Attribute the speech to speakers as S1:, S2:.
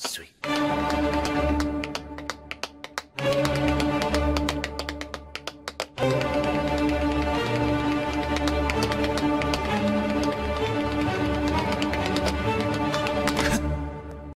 S1: Sweet.